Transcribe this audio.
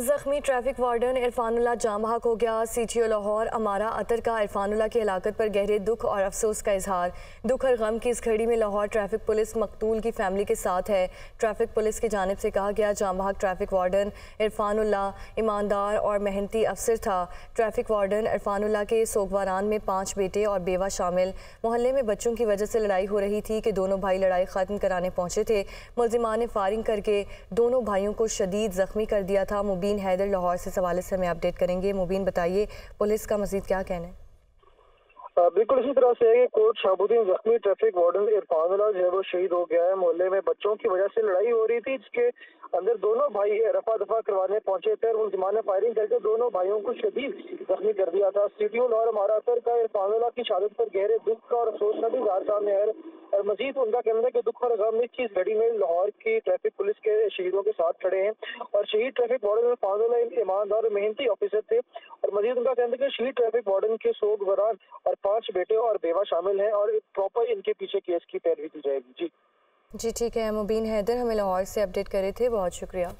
जख्मी traffic warden Irfanullah जाम हक हो गया। सी टी ओ लाहौर, अमारा, अतर का इरफानुल्ला की हलाकत पर गहरे दुख और अफसोस का इजहार। दुख और गम की इस घड़ी में लाहौर ट्रैफ़िक पुलिस मकतूल की फैमिली के साथ है। ट्रैफ़िक पुलिस की जानब से कहा गया जाम हक ट्रैफ़िक वार्डन इरफानुल्ला ईमानदार और मेहनती अफसर था। ट्रैफ़िक वार्डन इरफानुल्ला के सोगवारान में पाँच बेटे और बेवा शामिल। मोहल्ले में बच्चों की वजह से लड़ाई हो रही थी कि दोनों भाई लड़ाई ख़त्म कराने पहुँचे थे। मुलजिमान ने फायरिंग करके दोनों भाइयों को शदीद जख्मी कर दिया था। मुबीन मुबीन हैदर लाहौर से सवाल से हमें अपडेट करेंगे। मुबीन, बताइए, पुलिस का मजीद क्या कहना है? बिल्कुल इसी तरह से है कोर्ट शाहबुद्दीन जख्मी ट्रैफ़िक वार्डन इरफान जो है, वो शहीद हो गया है। मोहल्ले में बच्चों की वजह से लड़ाई हो रही थी, जिसके अंदर दोनों भाई रफा दफ़ा करवाने पहुँचे थे और मुलजमान ने फायरिंग करके दोनों भाइयों को शदीद जख्मी कर दिया था। सिटी और महारातर का इरफान की शहादत पर गहरे दुख का और अफसोस का भी सामने है। और मजीद उनका कहना है कि दुख और गम इस चीज़ घड़ी में लाहौर की ट्रैफ़िक पुलिस के शहीदों के साथ खड़े हैं और शहीद ट्रैफ़िक वार्डन में फाजुल ईमानदार और मेहनती ऑफिसर थे और मजीद उनका कहना है कि शहीद ट्रैफ़िक वार्डन के सोग वरान और पाँच बेटे और बेवा शामिल हैं और प्रॉपर इनके पीछे केस की पैरवी की जाएगी। जी। जी, ठीक है, मुबीन हैदर, हमें लाहौर से अपडेट करे थे, बहुत शुक्रिया।